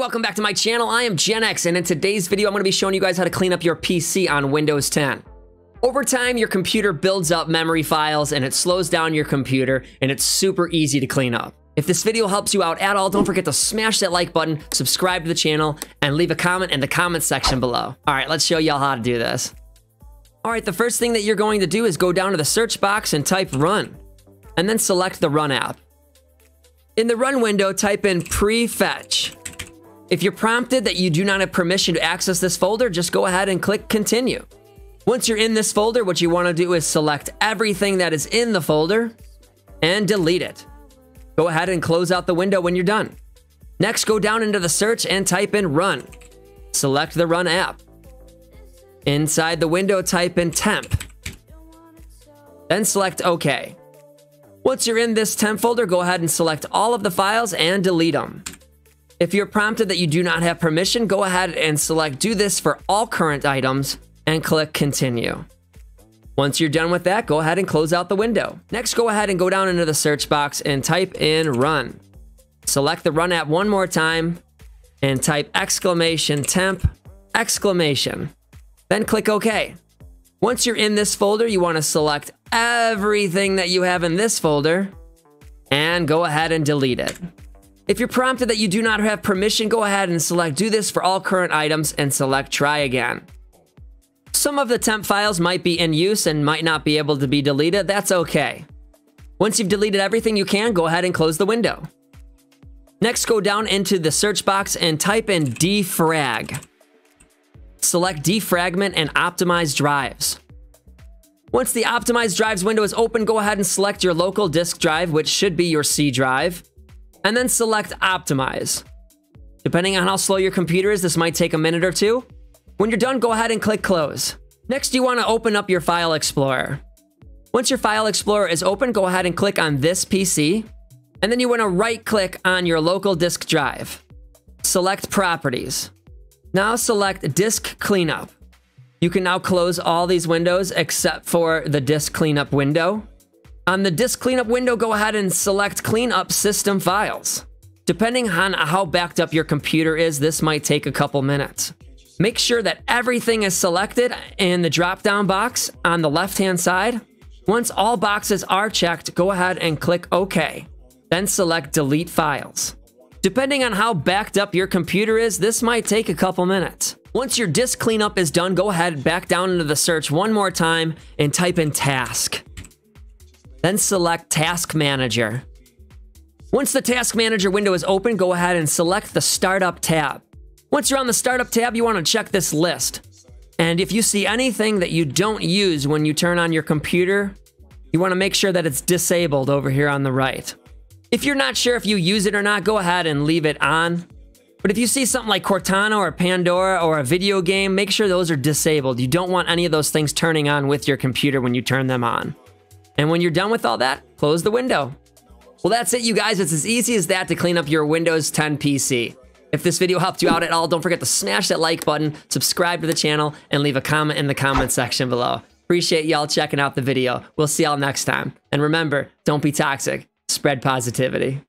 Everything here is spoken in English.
welcome back to my channel. I am Gen X, and in today's video, I'm to be showing you guys how to clean up your PC on Windows 10. Over time, your computer builds up memory files, and it slows down your computer, and it's super easy to clean up. If this video helps you out at all, don't forget to smash that like button, subscribe to the channel, and leave a comment in the comment section below. All right, let's show y'all how to do this. All right, the first thing that you're going to do is go down to the search box and type run, and then select the run app. In the run window, type in prefetch. If you're prompted that you do not have permission to access this folder, just go ahead and click continue. Once you're in this folder, what you want to do is select everything that is in the folder and delete it. Go ahead and close out the window when you're done. Next, go down into the search and type in run. Select the run app. Inside the window, type in temp. Then select OK. Once you're in this temp folder, go ahead and select all of the files and delete them. If you're prompted that you do not have permission, go ahead and select do this for all current items and click continue. Once you're done with that, go ahead and close out the window. Next, go ahead and go down into the search box and type in run. Select the run app one more time and type exclamation temp exclamation. Then click OK. Once you're in this folder, you want to select everything that you have in this folder and go ahead and delete it. If you're prompted that you do not have permission, go ahead and select do this for all current items and select try again. Some of the temp files might be in use and might not be able to be deleted. That's okay. Once you've deleted everything you can, go ahead and close the window. Next, go down into the search box and type in defrag. Select defragment and optimize drives. Once the optimize drives window is open, go ahead and select your local disk drive, which should be your C drive and then select Optimize. Depending on how slow your computer is, this might take a minute or two. When you're done, go ahead and click Close. Next, you want to open up your File Explorer. Once your File Explorer is open, go ahead and click on this PC, and then you want to right-click on your local disk drive. Select Properties. Now select Disk Cleanup. You can now close all these windows except for the Disk Cleanup window. On the disk cleanup window, go ahead and select clean up system files. Depending on how backed up your computer is, this might take a couple minutes. Make sure that everything is selected in the drop-down box on the left-hand side. Once all boxes are checked, go ahead and click OK. Then select Delete Files. Depending on how backed up your computer is, this might take a couple minutes. Once your disk cleanup is done, go ahead back down into the search one more time and type in Task. Then select Task Manager. Once the Task Manager window is open, go ahead and select the Startup tab. Once you're on the Startup tab, you want to check this list. And if you see anything that you don't use when you turn on your computer, you want to make sure that it's disabled over here on the right. If you're not sure if you use it or not, go ahead and leave it on. But if you see something like Cortana or Pandora or a video game, make sure those are disabled. You don't want any of those things turning on with your computer when you turn them on. And when you're done with all that, close the window. Well, that's it, you guys. It's as easy as that to clean up your Windows 10 PC. If this video helped you out at all, don't forget to smash that like button, subscribe to the channel, and leave a comment in the comment section below. Appreciate y'all checking out the video. We'll see y'all next time. And remember, don't be toxic. Spread positivity.